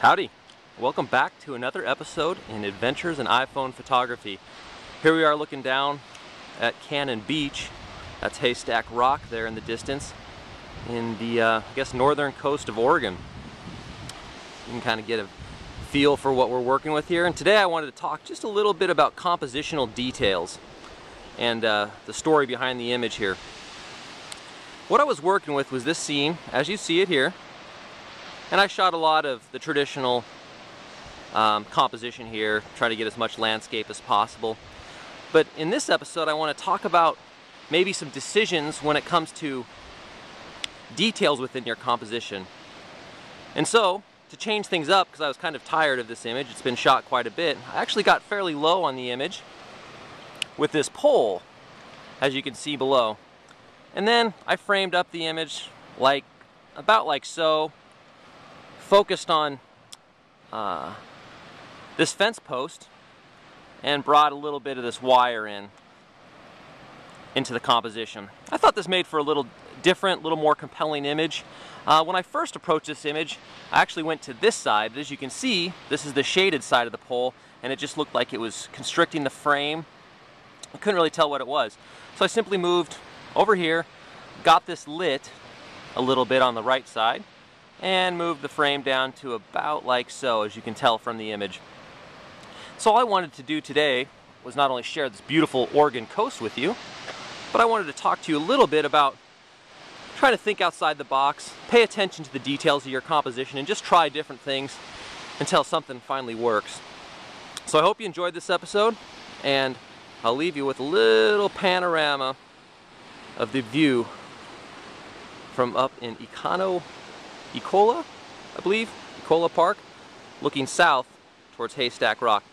Howdy! Welcome back to another episode in Adventures in iPhone Photography. Here we are looking down at Cannon Beach. That's Haystack Rock there in the distance in the, uh, I guess, northern coast of Oregon. You can kind of get a feel for what we're working with here. And today I wanted to talk just a little bit about compositional details and uh, the story behind the image here. What I was working with was this scene, as you see it here, and I shot a lot of the traditional um, composition here, trying to get as much landscape as possible. But in this episode, I want to talk about maybe some decisions when it comes to details within your composition. And so, to change things up, because I was kind of tired of this image, it's been shot quite a bit, I actually got fairly low on the image with this pole, as you can see below. And then I framed up the image like, about like so, focused on uh, this fence post and brought a little bit of this wire in into the composition. I thought this made for a little different, a little more compelling image. Uh, when I first approached this image, I actually went to this side. As you can see, this is the shaded side of the pole, and it just looked like it was constricting the frame. I couldn't really tell what it was. So I simply moved over here, got this lit a little bit on the right side, and move the frame down to about like so as you can tell from the image. So all I wanted to do today was not only share this beautiful Oregon coast with you, but I wanted to talk to you a little bit about trying to think outside the box, pay attention to the details of your composition, and just try different things until something finally works. So I hope you enjoyed this episode, and I'll leave you with a little panorama of the view from up in Ecola Ecola, I believe, Ecola Park, looking south towards Haystack Rock.